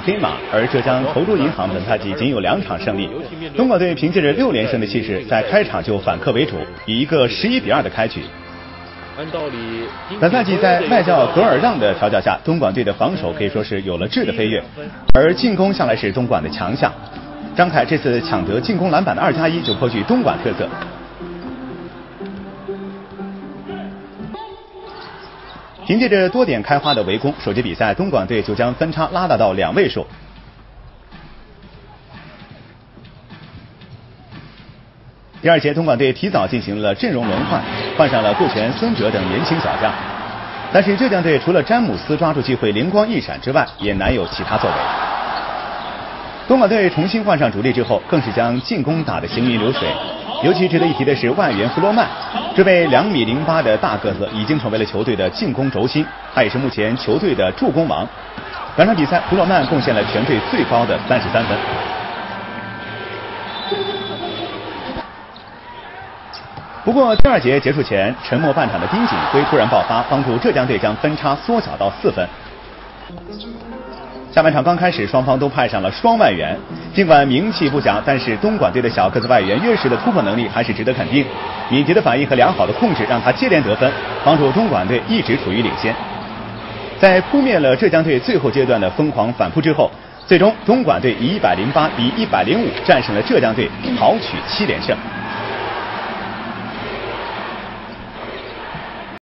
黑马，而浙江投注银行本赛季仅有两场胜利。东莞队凭借着六连胜的气势，在开场就反客为主，以一个十一比二的开局。按道理，本赛季在外教格尔让的调教下，东莞队的防守可以说是有了质的飞跃，而进攻向来是东莞的强项。张凯这次抢得进攻篮板的二加一，就颇具东莞特色。凭借着多点开花的围攻，首节比赛东莞队就将分差拉大到两位数。第二节，东莞队提早进行了阵容轮换，换上了顾全、孙哲等年轻小将。但是浙江队除了詹姆斯抓住机会灵光一闪之外，也难有其他作为。东莞队重新换上主力之后，更是将进攻打得行云流水。尤其值得一提的是外援弗洛曼，这位两米零八的大个子已经成为了球队的进攻轴心，他也是目前球队的助攻王。本场比赛，弗洛曼贡献了全队最高的三十三分。不过第二节结束前，沉默半场的丁锦辉突然爆发，帮助浙江队将分差缩小到四分。下半场刚开始，双方都派上了双外援。尽管名气不响，但是东莞队的小个子外援约什的突破能力还是值得肯定。敏捷的反应和良好的控制，让他接连得分，帮助东莞队一直处于领先。在扑灭了浙江队最后阶段的疯狂反扑之后，最终东莞队以一百零八比一百零五战胜了浙江队，豪取七连胜。